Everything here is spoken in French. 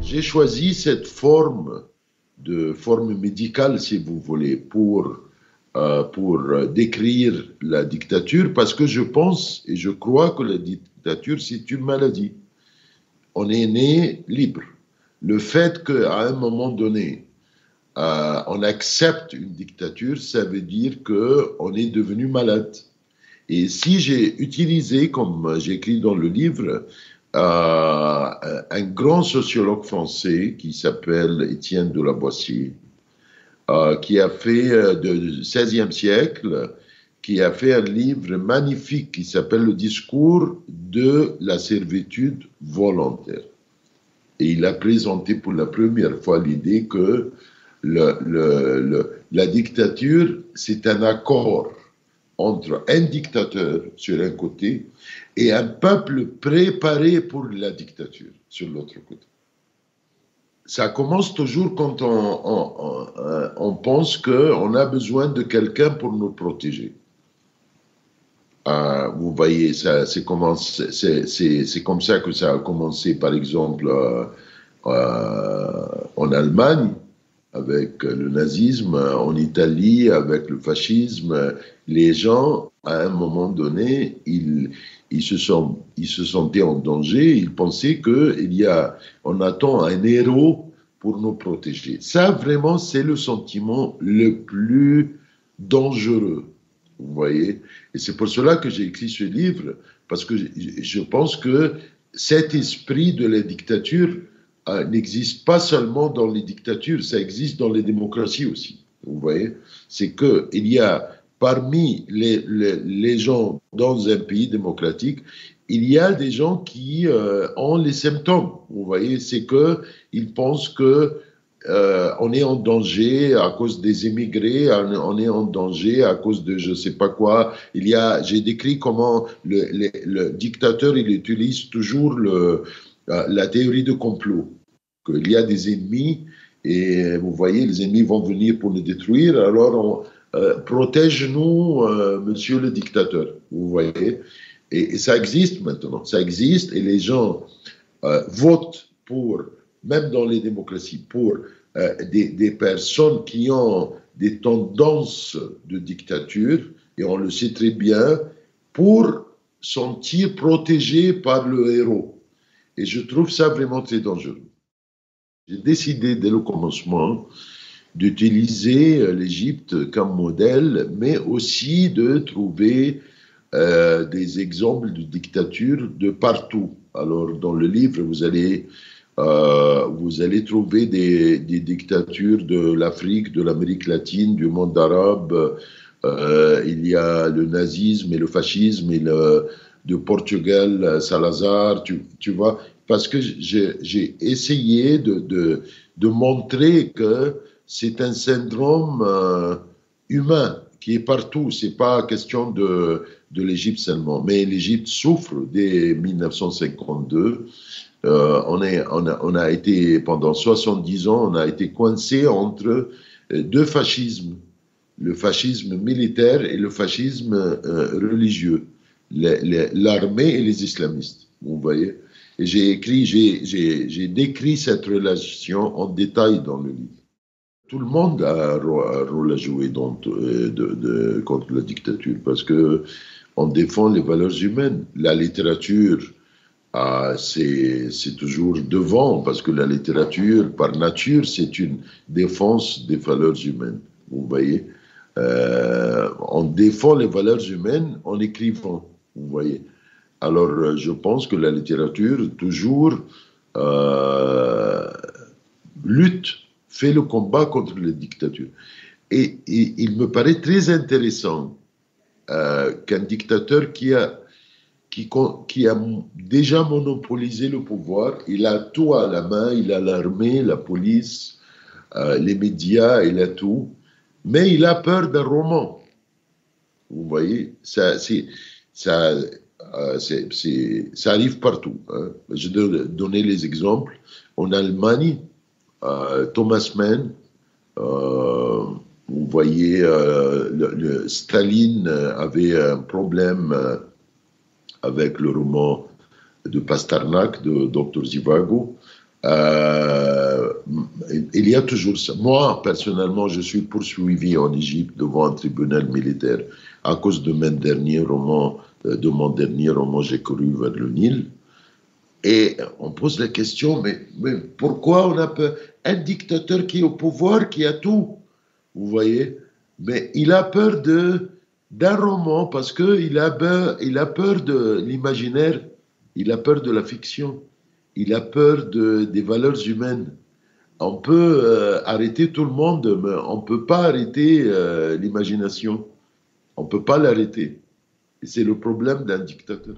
J'ai choisi cette forme de forme médicale, si vous voulez, pour, euh, pour décrire la dictature, parce que je pense et je crois que la dictature, c'est une maladie. On est né libre. Le fait qu'à un moment donné, euh, on accepte une dictature, ça veut dire qu'on est devenu malade. Et si j'ai utilisé, comme j'écris dans le livre, euh, un grand sociologue français qui s'appelle Étienne de la Boissier, euh, qui a fait euh, du XVIe siècle, qui a fait un livre magnifique qui s'appelle Le discours de la servitude volontaire. Et il a présenté pour la première fois l'idée que la dictature, c'est un accord entre un dictateur sur un côté et un peuple préparé pour la dictature sur l'autre côté. Ça commence toujours quand on, on, on, pense qu'on a besoin de quelqu'un pour nous protéger. Euh, vous voyez, c'est comme ça que ça a commencé, par exemple, euh, euh, en Allemagne avec le nazisme, en Italie avec le fascisme, les gens, à un moment donné, ils, ils, se, sont, ils se sentaient en danger, ils pensaient qu'il y a, on attend un héros pour nous protéger. Ça, vraiment, c'est le sentiment le plus dangereux. Vous voyez Et c'est pour cela que j'ai écrit ce livre, parce que je pense que cet esprit de la dictature, euh, n'existe pas seulement dans les dictatures, ça existe dans les démocraties aussi. Vous voyez C'est qu'il y a parmi les, les, gens dans un pays démocratique, il y a des gens qui euh, ont les symptômes. Vous voyez C'est qu'ils pensent que euh, on est en danger à cause des émigrés, on est en danger à cause de je sais pas quoi. Il y a, j'ai décrit comment le, le dictateur il utilise toujours le, la théorie de complot, qu'il y a des ennemis et vous voyez, les ennemis vont venir pour nous détruire, alors euh, protège-nous, euh, monsieur le dictateur, vous voyez. Et, ça existe maintenant, ça existe et les gens votent pour, même dans les démocraties, pour des, des, personnes qui ont des tendances de dictature, et on le sait très bien, pour sentir protégés par le héros. Et je trouve ça vraiment très dangereux. J'ai décidé dès le commencement d'utiliser euh, l'Égypte comme modèle, mais aussi de trouver euh, des exemples de dictature de partout. Alors, dans le livre, vous allez, euh, vous allez trouver des, dictatures de l'Afrique, de l'Amérique latine, du monde arabe. Il y a le nazisme et le fascisme et le, de Portugal, euh, Salazar, tu, tu vois, parce que j'ai essayé de, de, de, montrer que c'est un syndrome euh, humain qui est partout. C'est pas question de, de l'Égypte seulement, mais l'Égypte souffre dès 1952. Euh, on, est, on, a, on, a, été pendant 70 ans, on a été coincé entre deux fascismes, le fascisme militaire et le fascisme religieux l'armée et les islamistes. Vous voyez j'ai écrit, j'ai décrit cette relation en détail dans le livre. Tout le monde a un rôle à jouer euh, contre la dictature parce que on défend les valeurs humaines. La littérature, c'est toujours devant parce que la littérature, par nature, c'est une défense des valeurs humaines. Vous voyez, euh, on défend les valeurs humaines en écrivant. Vous voyez. Alors, euh, je pense que la littérature toujours euh, lutte, fait le combat contre la dictature. Et, il me paraît très intéressant euh, qu'un dictateur qui a, qui, a déjà monopolisé le pouvoir, il a tout à la main, il a l'armée, la police, les médias, il a tout, mais il a peur d'un roman. Vous voyez, ça, c'est ça, euh, ça arrive partout. Hein. Je vais donner les exemples. En Allemagne, euh, Thomas Mann, euh, vous voyez, le, Staline avait un problème avec le roman de Pasternak, de Dr. Zivago. Euh, il y a toujours ça. Moi, personnellement, je suis poursuivi en Égypte devant un tribunal militaire à cause de mon dernier roman, euh, de mon dernier roman, J'ai couru vers le Nil. Et on pose la question, mais, mais pourquoi on a peur? Un dictateur qui est au pouvoir, qui a tout, vous voyez Mais il a peur de d'un roman parce qu'il a, peur, il a peur de l'imaginaire, il a peur de la fiction, il a peur de, des valeurs humaines. On peut euh, arrêter tout le monde, mais on ne peut pas arrêter euh, l'imagination. On ne peut pas l'arrêter. C'est le problème d'un dictateur.